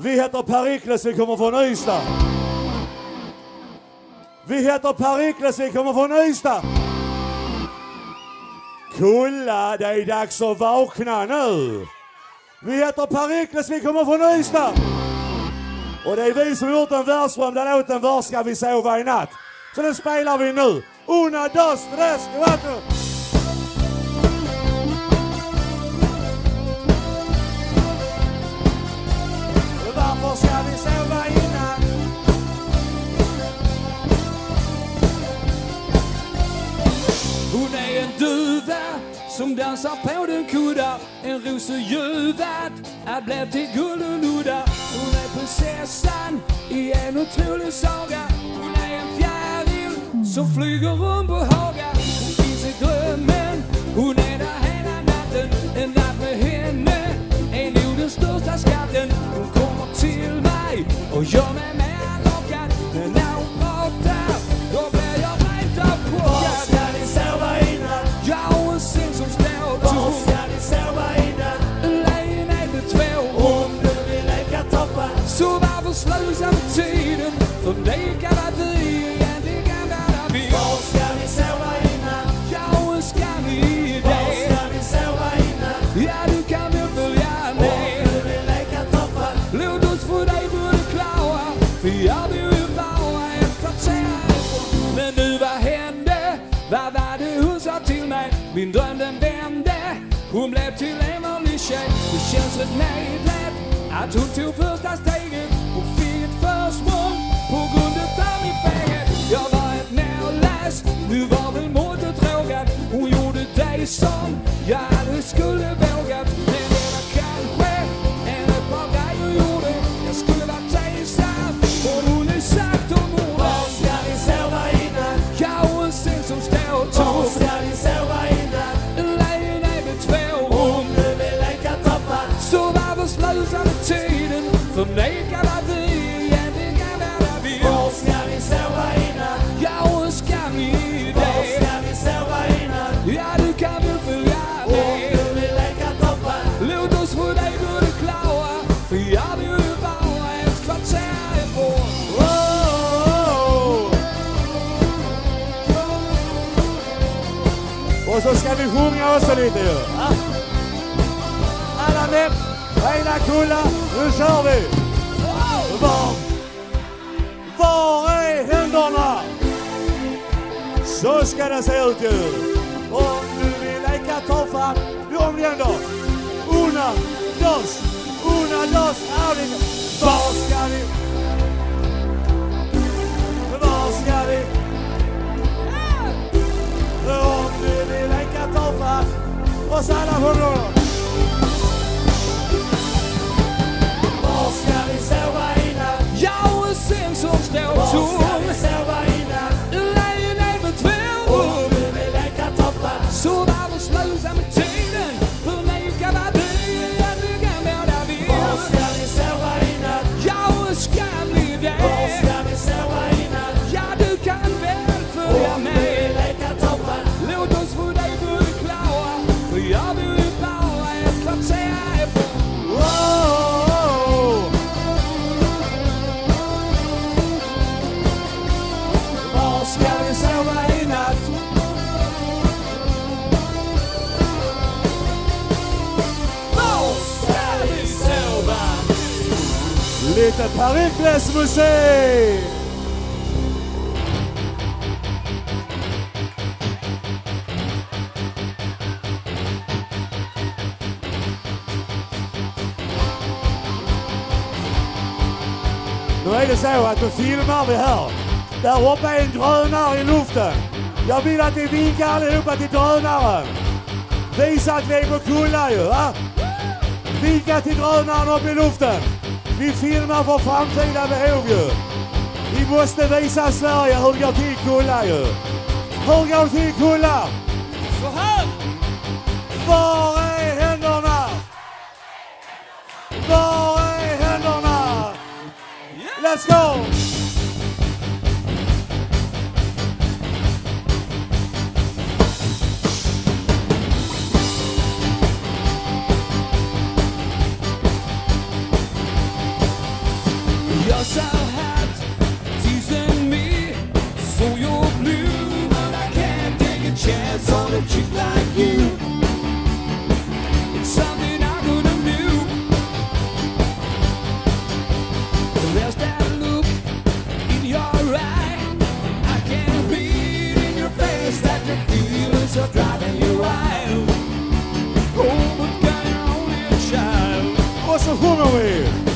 Vi heter Perikles, vi kommer från Ystad. Vi heter Perikles, vi kommer från Ystad. Kulla, det är dags att vakna nu. Vi heter Perikles, vi kommer från Ystad. Och det är vi som gjort den världsberömda låten Var ska vi sova i natt? Så den spelar vi nu. Una, dos, tres, cuatro. Som dansar på den kudda. En roseljuvvad att blev till guld Gullenudda Hon är prinsessan i en otrolig saga. För det kan vi egentligen värda vi. Var ska vi sova i natt? Ja, och en skallig Var idé ska vi sova i natt? Ja, du kan väl följa Om med du vill leka toppar. Låt oss få dig både klara. För jag bor ju bara ett kvarter. Men nu vad hände? Vad var det hon sa till mig? Min dröm den vände. Hon blev till en vanlig tjej. Det känns rätt nedlätt Att hon tog första steget egentligen vill Var ska vi sova och en skamlig Var idé ska vi sova i natt? Ja, du kan väl följa Om med du vill leka toppar Låt oss få dig både klara. För jag bor ju bara ett kvarter härifrån Oh! Och så ska vi sjunga också lite ju. Alla med, hela kulla, nu kör vi! Var, var är händerna? Så ska det se ut ju. Om du vill leka toffar, du om igen då. Una, dos, una, dos, arriba. Var ska vi? Var ska vi? Om du vill leka toffar, oss alla på Lite Perikles musik! Nu är det så att då filmar vi här. Där uppe är en drönare i luften. Jag vill att ni vinkar allihopa till drönaren. Visa att vi är på Kulla ju, va? Vinka till drönaren upp i luften. Vi filmar för framtida behov ju. Vi måste visa Sverige hur det går till i Kulla ju. Hur går det till i Kulla? Så här! Var är händerna? Var är händerna? Let's go! nosso Runaway.